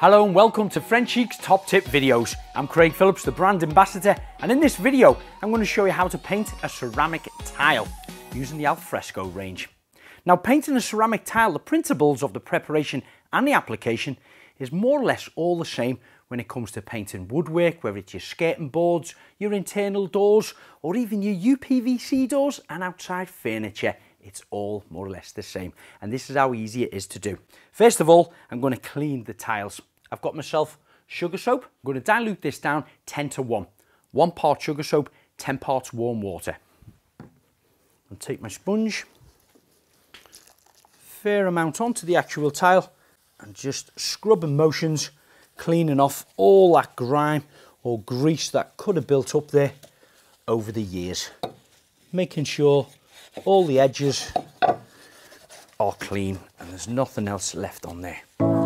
Hello and welcome to Frenchic's Top Tip Videos. I'm Craig Phillips, the brand ambassador, and in this video, I'm going to show you how to paint a ceramic tile using the Alfresco range. Now, painting a ceramic tile, the principles of the preparation and the application is more or less all the same when it comes to painting woodwork, whether it's your skirting boards, your internal doors, or even your UPVC doors and outside furniture it's all more or less the same. And this is how easy it is to do. First of all, I'm going to clean the tiles. I've got myself sugar soap. I'm going to dilute this down 10 to 1. One part sugar soap, 10 parts warm water. I'll take my sponge, fair amount onto the actual tile and just scrubbing motions, cleaning off all that grime or grease that could have built up there over the years. Making sure all the edges are clean and there's nothing else left on there.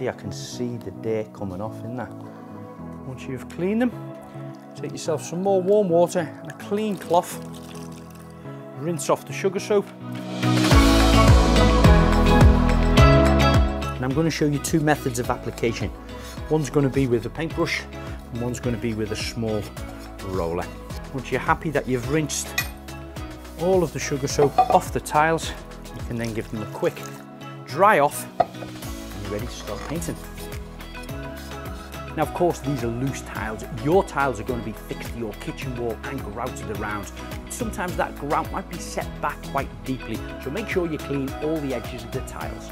Already I can see the dirt coming off in there. Once you've cleaned them, take yourself some more warm water and a clean cloth. Rinse off the sugar soap. And I'm going to show you two methods of application. One's going to be with a paintbrush and one's going to be with a small roller. Once you're happy that you've rinsed all of the sugar soap off the tiles, you can then give them a quick dry off ready to start painting. Now, of course, these are loose tiles. Your tiles are going to be fixed to your kitchen wall and grouted around. Sometimes that grout might be set back quite deeply, so make sure you clean all the edges of the tiles.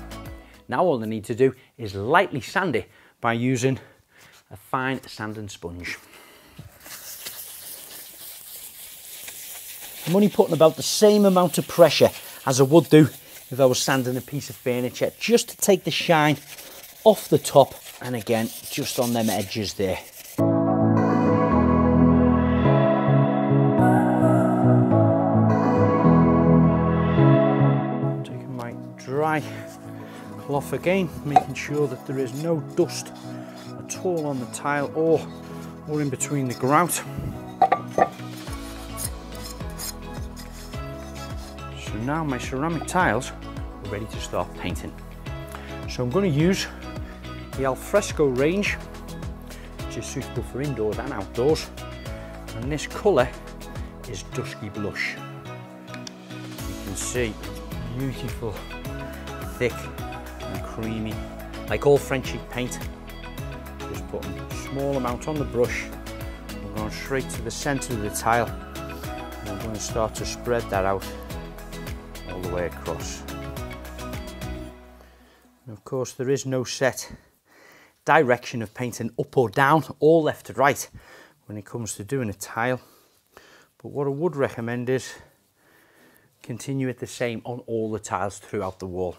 Now all I need to do is lightly sand it by using a fine sanding sponge. I'm only putting about the same amount of pressure as I would do if I was sanding a piece of furniture, just to take the shine off the top and again, just on them edges there. Taking my dry cloth again, making sure that there is no dust at all on the tile or, or in between the grout. So now my ceramic tiles ready to start painting. So I'm going to use the Alfresco range, which is suitable for indoors and outdoors. And this colour is Dusky Blush. You can see beautiful, thick and creamy. Like all Frenchic paint, just putting a small amount on the brush. I'm going straight to the centre of the tile. And I'm going to start to spread that out all the way across. Course, there is no set direction of painting up or down or left to right when it comes to doing a tile. But what I would recommend is continue it the same on all the tiles throughout the wall.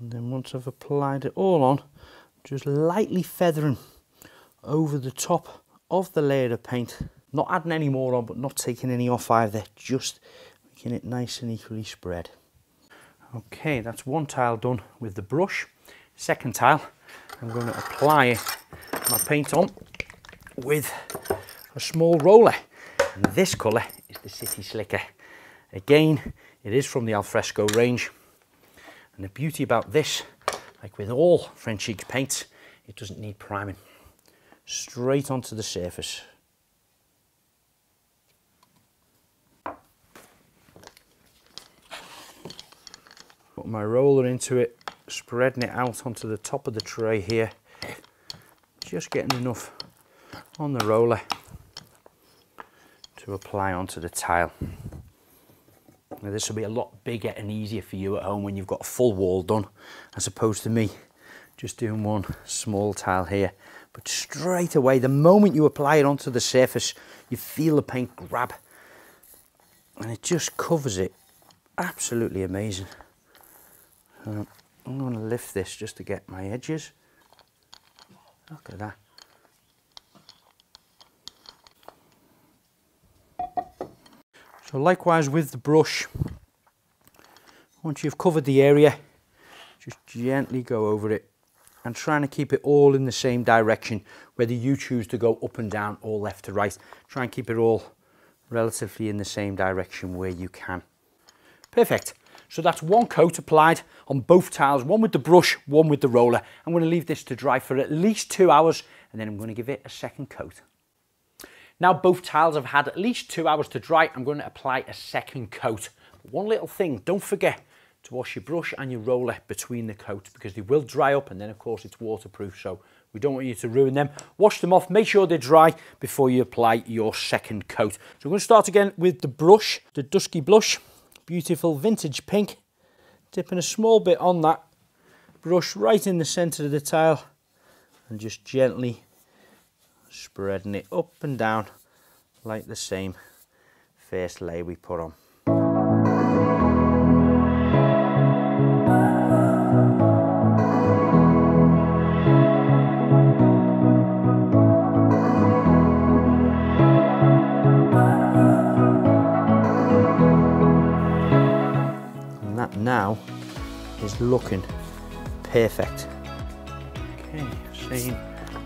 And then once I've applied it all on, just lightly feathering over the top of the layer of paint. Not adding any more on, but not taking any off either. Just making it nice and equally spread. Okay, that's one tile done with the brush. Second tile, I'm going to apply my paint on with a small roller. And this colour is the City Slicker. Again, it is from the Alfresco range. And the beauty about this, like with all Frenchic paints, it doesn't need priming. Straight onto the surface. Put my roller into it, spreading it out onto the top of the tray here. Just getting enough on the roller to apply onto the tile. Now this will be a lot bigger and easier for you at home when you've got a full wall done, as opposed to me just doing one small tile here. But straight away, the moment you apply it onto the surface, you feel the paint grab and it just covers it. Absolutely amazing. Uh, I'm going to lift this just to get my edges. Look at that. So likewise with the brush, once you've covered the area, just gently go over it and trying to keep it all in the same direction, whether you choose to go up and down or left to right. Try and keep it all relatively in the same direction where you can. Perfect. So that's one coat applied on both tiles, one with the brush, one with the roller. I'm going to leave this to dry for at least two hours and then I'm going to give it a second coat. Now both tiles have had at least two hours to dry, I'm going to apply a second coat. One little thing, don't forget to wash your brush and your roller between the coats because they will dry up and then of course it's waterproof so we don't want you to ruin them. Wash them off, make sure they're dry before you apply your second coat. So we're going to start again with the brush, the Dusky Blush, beautiful vintage pink. Dipping a small bit on that brush right in the centre of the tile and just gently spreading it up and down like the same first layer we put on. Now is looking perfect. Okay, same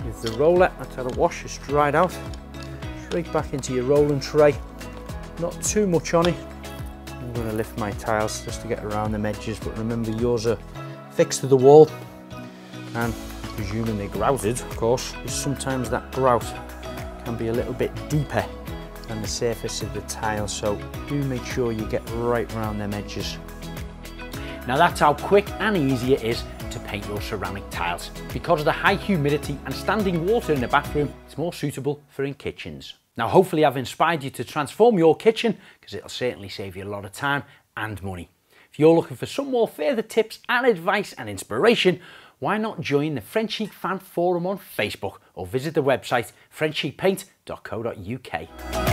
with the roller. Let's have a wash, it's dried out. Straight back into your rolling tray. Not too much on it. I'm going to lift my tiles just to get around the edges, but remember yours are fixed to the wall. And presuming they're grouted, of course, sometimes that grout can be a little bit deeper than the surface of the tile, so do make sure you get right around them edges. Now that's how quick and easy it is to paint your ceramic tiles. Because of the high humidity and standing water in the bathroom, it's more suitable for in kitchens. Now hopefully I've inspired you to transform your kitchen because it'll certainly save you a lot of time and money. If you're looking for some more further tips and advice and inspiration, why not join the French Fan Forum on Facebook or visit the website frenchicpaint.co.uk.